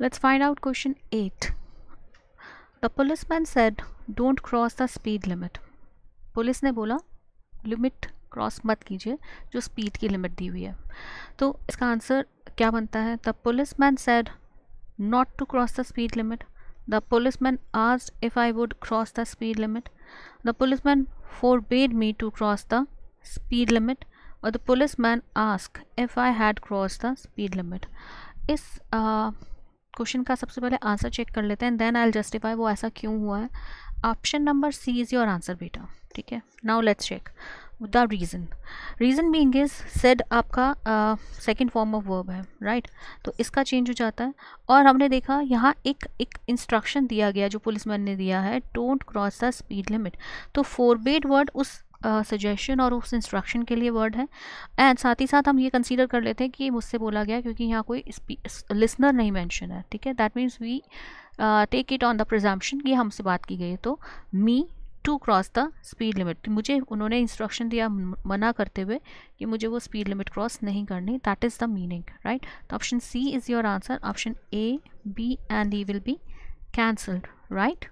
let's find out question 8 the policeman said, don't cross the speed limit. Police ने बोला limit cross मत कीजिए, जो स्पीड की लिमिट दी हुई है. तो इसका आंसर क्या बनता है? The policeman said not to cross the speed limit the policeman asked if I would cross the speed limit the policeman forbade me to cross the speed limit और the policeman ask if I had cross the speed limit इस question का सबसे पहले answer check कर लेते हैं then I L justify वो ऐसा क्यों हुआ है। Option number C is your answer बेटा। ठीक है? Now let's check the reason reason being is said आपका सेकेंड फॉर्म ऑफ़ वर्ब है राइट right? तो इसका चेंज हो जाता है। और हमने देखा, यहाँ एक एक इंस्ट्रक्शन दिया गया, जो पुलिसमैन ने दिया है don't cross the speed limit तो फोरबेड वर्ड उस सजेशन और उस इंस्ट्रक्शन के लिए वर्ड है। एंड साथ ही साथ हम ये कंसीडर कर लेते हैं कि मुझसे बोला गया क्योंकि यहाँ कोई लिसनर नहीं मेंशन है, ठीक है? That means we take it on the presumption कि हमसे बात की गई है। तो me to cross the speed limit मुझे उन्होंने इंस्ट्रक्शन दिया मना करते हुए कि मुझे वो स्पीड लिमिट क्रॉस नहीं करनी। That is the meaning right तो option C is your answer option A B and E will be cancelled right